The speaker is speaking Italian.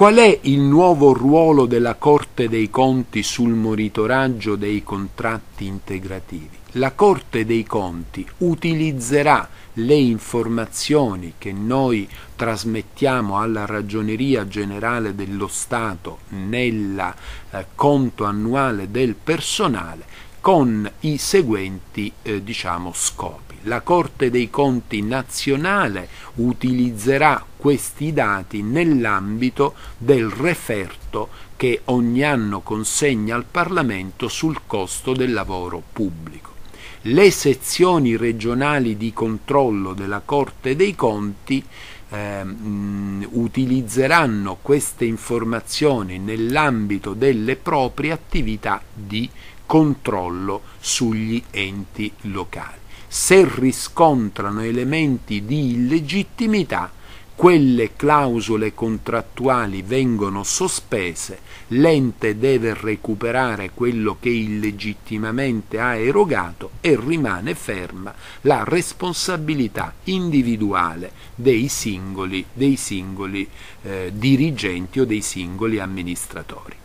Qual è il nuovo ruolo della Corte dei Conti sul monitoraggio dei contratti integrativi? La Corte dei Conti utilizzerà le informazioni che noi trasmettiamo alla Ragioneria Generale dello Stato nel eh, conto annuale del personale con i seguenti eh, diciamo, scopi la Corte dei Conti nazionale utilizzerà questi dati nell'ambito del referto che ogni anno consegna al Parlamento sul costo del lavoro pubblico. Le sezioni regionali di controllo della Corte dei Conti eh, mh, utilizzeranno queste informazioni nell'ambito delle proprie attività di controllo sugli enti locali se riscontrano elementi di illegittimità, quelle clausole contrattuali vengono sospese, l'ente deve recuperare quello che illegittimamente ha erogato e rimane ferma la responsabilità individuale dei singoli, dei singoli eh, dirigenti o dei singoli amministratori.